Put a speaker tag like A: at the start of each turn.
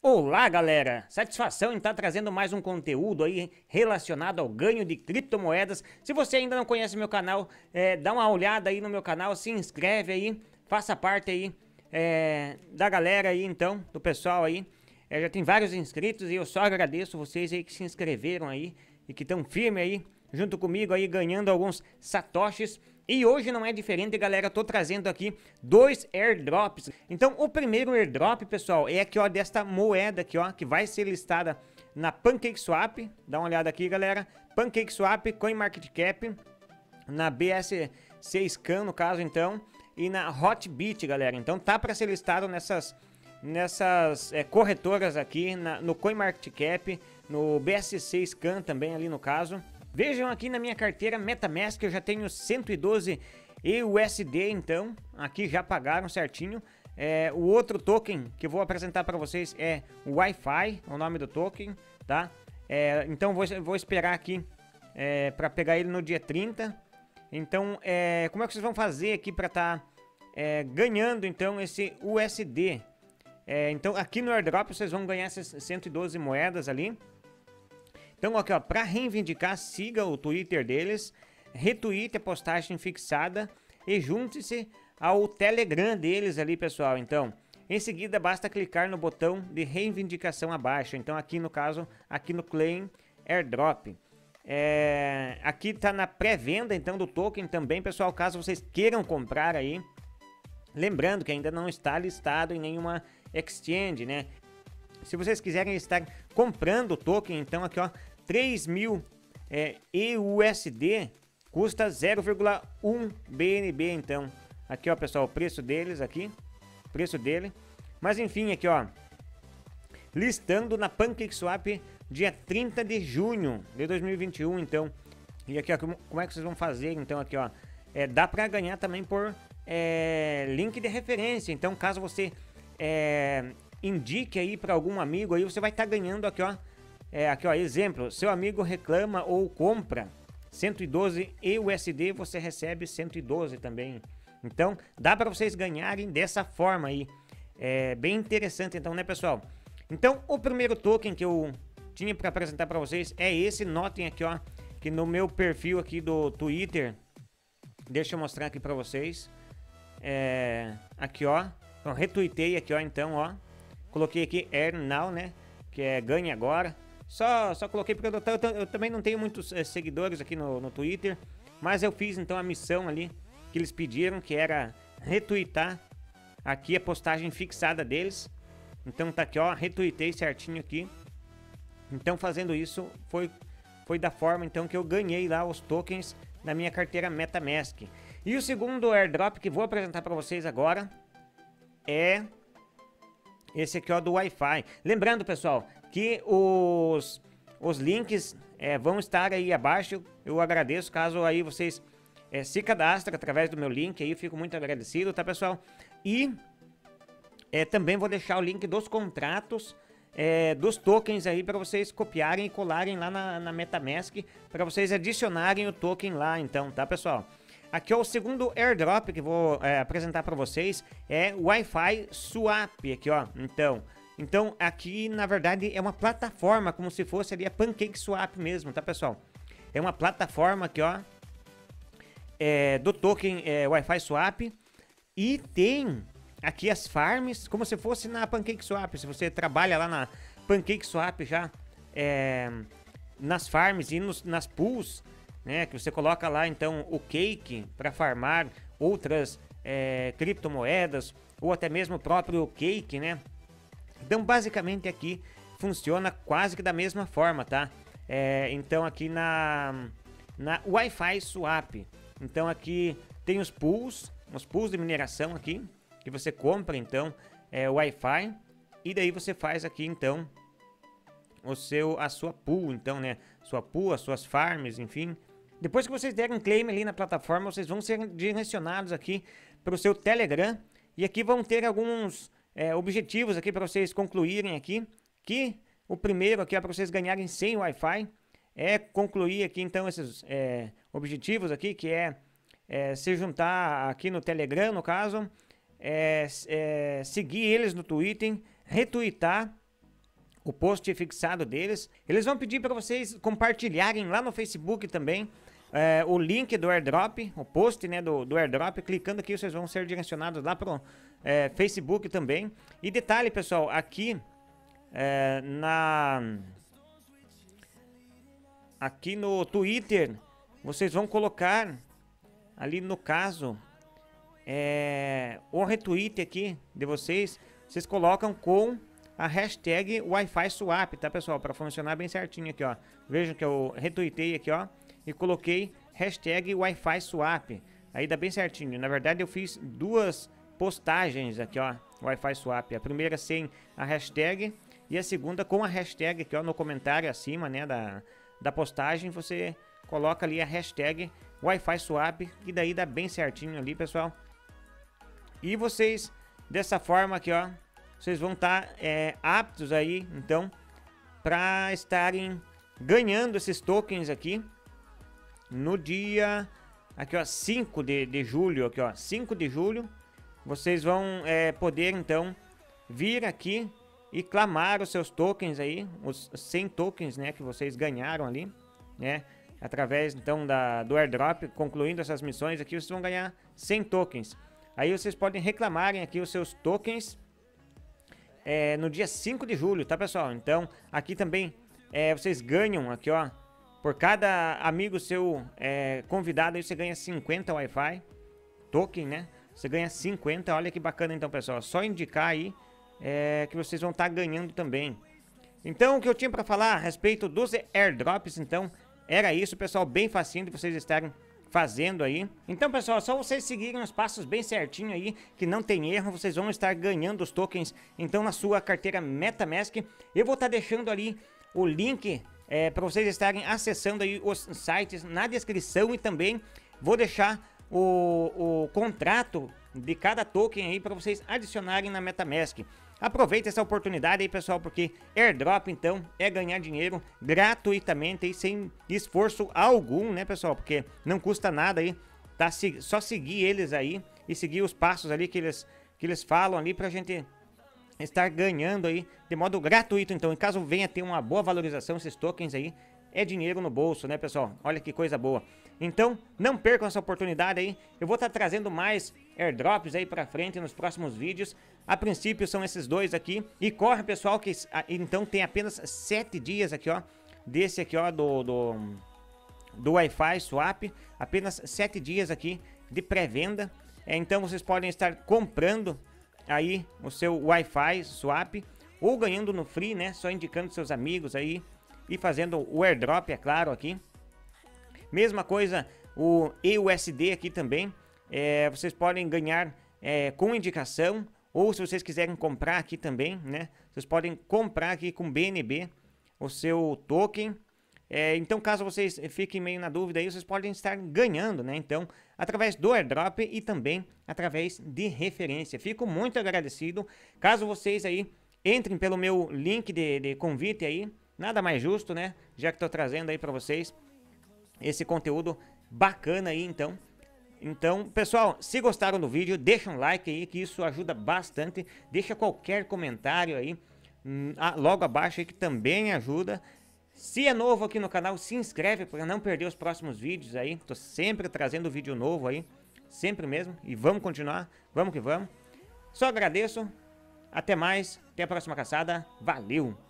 A: Olá, galera! Satisfação em estar trazendo mais um conteúdo aí relacionado ao ganho de criptomoedas. Se você ainda não conhece meu canal, é, dá uma olhada aí no meu canal, se inscreve aí, faça parte aí é, da galera aí, então, do pessoal aí. É, já tem vários inscritos e eu só agradeço vocês aí que se inscreveram aí e que estão firmes aí junto comigo aí ganhando alguns satoshis. E hoje não é diferente, galera, tô trazendo aqui dois airdrops. Então, o primeiro airdrop, pessoal, é aqui, ó, desta moeda aqui, ó, que vai ser listada na PancakeSwap. Dá uma olhada aqui, galera. PancakeSwap, CoinMarketCap, na BS6Can, no caso, então, e na Hotbit, galera. Então, tá para ser listado nessas nessas é, corretoras aqui, na, no CoinMarketCap, no BS6Can também ali no caso. Vejam aqui na minha carteira MetaMask, eu já tenho 112 EUSD, então, aqui já pagaram certinho. É, o outro token que eu vou apresentar para vocês é o Wi-Fi, é o nome do token, tá? É, então vou, vou esperar aqui é, para pegar ele no dia 30. Então, é, como é que vocês vão fazer aqui para estar tá, é, ganhando então esse USD? É, então, aqui no airdrop vocês vão ganhar essas 112 moedas ali. Então, aqui, ó, para reivindicar, siga o Twitter deles, retweete a postagem fixada e junte-se ao Telegram deles ali, pessoal. Então, em seguida, basta clicar no botão de reivindicação abaixo. Então, aqui no caso, aqui no Claim Airdrop. É, aqui está na pré-venda, então, do token também, pessoal, caso vocês queiram comprar aí. Lembrando que ainda não está listado em nenhuma exchange, né? Se vocês quiserem estar comprando o token, então aqui ó, 3 mil é, EUSD custa 0,1 BNB, então. Aqui ó, pessoal, o preço deles aqui, preço dele. Mas enfim, aqui ó, listando na PancakeSwap dia 30 de junho de 2021, então. E aqui ó, como é que vocês vão fazer, então aqui ó, é, dá para ganhar também por é, link de referência. Então, caso você é, indique aí para algum amigo aí, você vai estar tá ganhando aqui, ó. É, aqui, ó, exemplo, seu amigo reclama ou compra 112 EUSD, você recebe 112 também. Então, dá para vocês ganharem dessa forma aí. É bem interessante, então, né, pessoal? Então, o primeiro token que eu tinha para apresentar para vocês é esse. Notem aqui, ó, que no meu perfil aqui do Twitter, deixa eu mostrar aqui para vocês. É, aqui, ó, eu retuitei aqui, ó, então, ó, Coloquei aqui Earn Now, né? Que é ganhe agora. Só, só coloquei porque eu, eu, eu também não tenho muitos é, seguidores aqui no, no Twitter. Mas eu fiz então a missão ali que eles pediram, que era retweetar aqui a postagem fixada deles. Então tá aqui, ó, retuitei certinho aqui. Então fazendo isso foi foi da forma então que eu ganhei lá os tokens na minha carteira MetaMask. E o segundo airdrop que vou apresentar para vocês agora é esse aqui o do Wi-Fi. Lembrando, pessoal, que os, os links é, vão estar aí abaixo. Eu agradeço caso aí vocês é, se cadastrem através do meu link aí. Fico muito agradecido, tá, pessoal? E é, também vou deixar o link dos contratos é, dos tokens aí para vocês copiarem e colarem lá na, na MetaMask para vocês adicionarem o token lá, então, tá, pessoal? Aqui é o segundo airdrop que vou é, apresentar para vocês, é Wi-Fi Swap, aqui ó, então... Então, aqui, na verdade, é uma plataforma, como se fosse ali a Pancake Swap mesmo, tá, pessoal? É uma plataforma aqui, ó, é, do token é, Wi-Fi Swap. E tem aqui as farms, como se fosse na Pancake Swap. Se você trabalha lá na Pancake Swap já, é, nas farms e nos, nas pools, né? Que você coloca lá então o cake para farmar outras é, criptomoedas ou até mesmo o próprio cake, né? Então basicamente aqui funciona quase que da mesma forma, tá? É, então aqui na na Wi-Fi Swap, então aqui tem os pools, os pools de mineração aqui que você compra então é, Wi-Fi e daí você faz aqui então o seu a sua pool, então né, sua pool, as suas farms, enfim, depois que vocês derem claim ali na plataforma, vocês vão ser direcionados aqui para o seu Telegram. E aqui vão ter alguns é, objetivos aqui para vocês concluírem aqui. Que o primeiro aqui é para vocês ganharem 100 Wi-Fi. É concluir aqui então esses é, objetivos aqui, que é, é, se juntar aqui no Telegram, no caso. É, é, seguir eles no Twitter, retweetar o post fixado deles. Eles vão pedir para vocês compartilharem lá no Facebook também é, o link do airdrop, o post né, do, do airdrop. Clicando aqui, vocês vão ser direcionados lá para o é, Facebook também. E detalhe, pessoal, aqui é, na aqui no Twitter, vocês vão colocar ali no caso é, o retweet aqui de vocês, vocês colocam com a hashtag Wi-Fi Swap, tá pessoal? Para funcionar bem certinho aqui, ó. Vejam que eu retweetei aqui, ó, e coloquei hashtag Wi-Fi Swap. Aí dá bem certinho. Na verdade eu fiz duas postagens aqui, ó, Wi-Fi Swap. A primeira sem a hashtag e a segunda com a hashtag aqui, ó, no comentário acima, né, da, da postagem, você coloca ali a hashtag Wi-Fi Swap, e daí dá bem certinho ali, pessoal. E vocês, dessa forma aqui, ó, vocês vão estar tá, é, aptos aí, então, para estarem ganhando esses tokens aqui no dia, aqui ó, 5 de, de julho, aqui ó, 5 de julho, vocês vão é, poder então vir aqui e clamar os seus tokens aí, os 100 tokens, né, que vocês ganharam ali, né, através então da, do airdrop, concluindo essas missões aqui, vocês vão ganhar 100 tokens. Aí vocês podem reclamarem aqui os seus tokens é, no dia 5 de julho, tá pessoal? Então, aqui também é, vocês ganham aqui, ó, por cada amigo seu é, convidado, aí você ganha 50 Wi-Fi token, né? Você ganha 50, olha que bacana então, pessoal. Só indicar aí é, que vocês vão estar tá ganhando também. Então, o que eu tinha para falar a respeito dos airdrops, então, era isso, pessoal, bem facinho de vocês estarem fazendo aí. Então, pessoal, só vocês seguirem os passos bem certinho aí, que não tem erro, vocês vão estar ganhando os tokens, então, na sua carteira MetaMask. Eu vou estar tá deixando ali o link é, para vocês estarem acessando aí os sites na descrição e também vou deixar o, o contrato de cada token aí para vocês adicionarem na MetaMask. Aproveita essa oportunidade aí, pessoal, porque airdrop, então, é ganhar dinheiro gratuitamente e sem esforço algum, né, pessoal? Porque não custa nada aí, tá? Só seguir eles aí e seguir os passos ali que eles, que eles falam ali pra gente estar ganhando aí de modo gratuito. Então, em caso venha ter uma boa valorização esses tokens aí, é dinheiro no bolso, né, pessoal? Olha que coisa boa. Então, não percam essa oportunidade aí. Eu vou estar trazendo mais airdrops aí pra frente nos próximos vídeos. A princípio são esses dois aqui. E corre, pessoal, que então tem apenas 7 dias aqui, ó. Desse aqui, ó, do, do, do Wi-Fi Swap. Apenas 7 dias aqui de pré-venda. É, então vocês podem estar comprando aí o seu Wi-Fi Swap. Ou ganhando no free, né? Só indicando seus amigos aí. E fazendo o airdrop, é claro, aqui. Mesma coisa, o EUSD aqui também. É, vocês podem ganhar é, com indicação, ou se vocês quiserem comprar aqui também, né? Vocês podem comprar aqui com BNB o seu token. É, então, caso vocês fiquem meio na dúvida aí, vocês podem estar ganhando, né? Então, através do airdrop e também através de referência. Fico muito agradecido. Caso vocês aí entrem pelo meu link de, de convite aí, nada mais justo, né? Já que estou trazendo aí para vocês esse conteúdo bacana aí, então. Então, pessoal, se gostaram do vídeo, deixa um like aí, que isso ajuda bastante. Deixa qualquer comentário aí, hum, logo abaixo aí, que também ajuda. Se é novo aqui no canal, se inscreve para não perder os próximos vídeos aí. Tô sempre trazendo vídeo novo aí, sempre mesmo. E vamos continuar, vamos que vamos. Só agradeço, até mais, até a próxima caçada, valeu!